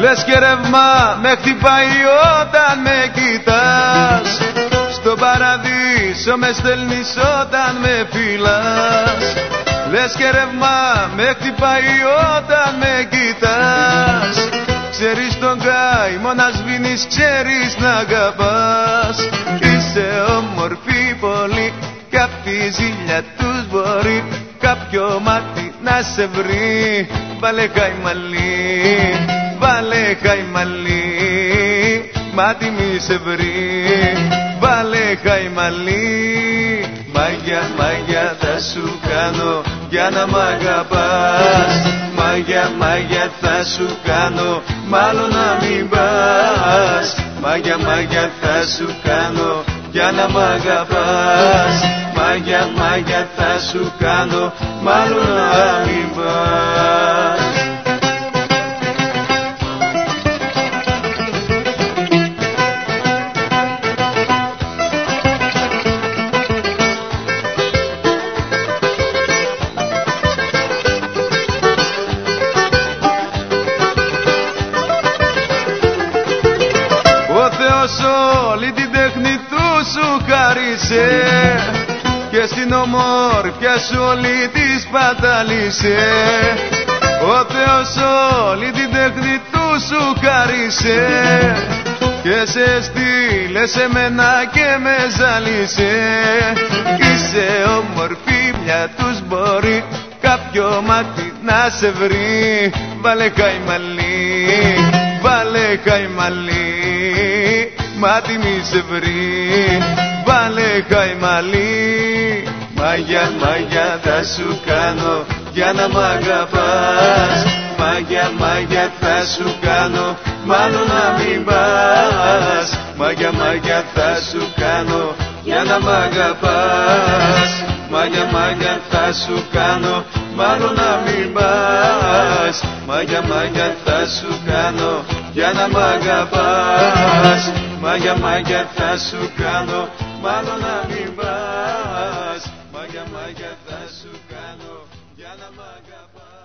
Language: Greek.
Λες και ρεύμα με χτυπάει όταν με κοιτάς. Στο παραδείσο με στέλνεις όταν με φυλάς. Λες και ρεύμα με χτυπάει όταν με κοιτάς. Ξέρεις τον καημό να σβήνεις, ξέρεις να αγαπάς. Είσαι όμορφη πολύ κι απ' τη ζήλια τους μπορεί Κάποιο μάτι να σε βρει. Βάλε καημαλί, βάλε καημαλί Μάτι μη σε βρει, βάλε καημαλί Μάγια, μάγια θα σου κάνω για να μ' αγαπάς. Μάγια, μάγια θα σου κάνω μάλλον να μην πας. Μάγια, μάγια θα σου κάνω για να μ' αγαπάς. Μάγια, μάγια θα σου κάνω μάλλον να μην πας Ο Θεός όλη την τέχνη του σου χάρισε και στην ομόρφια σου όλη της σπατάλησε Ο Θεός όλη την τέχνη του σου χάρισε και σε στείλε σε μένα και με ζάλισε Είσαι όμορφη μια τους μπορεί κάποιο μάτι να σε βρει. Βάλε καημαλί, βάλε καημαλί Μάτι μη σε βρει, βάλε καημαλί Μάγια, μάγια θα σου κάνω για να μ' αγαπάς. Μάγια, μάγια θα σου κάνω μάλλον να μην πας. Μάγια, μάγια θα σου κάνω για να μ' αγαπάς. Μάγια, μάγια θα σου κάνω μάλλον να μην πας. Μάγια, μάγια θα σου κάνω για να μ' αγαπάς Μάγια, μάγια θα σου κάνω, μάλλον να μην πας. Μάγια, μάγια θα σου κάνω, για να μ' αγαπάς.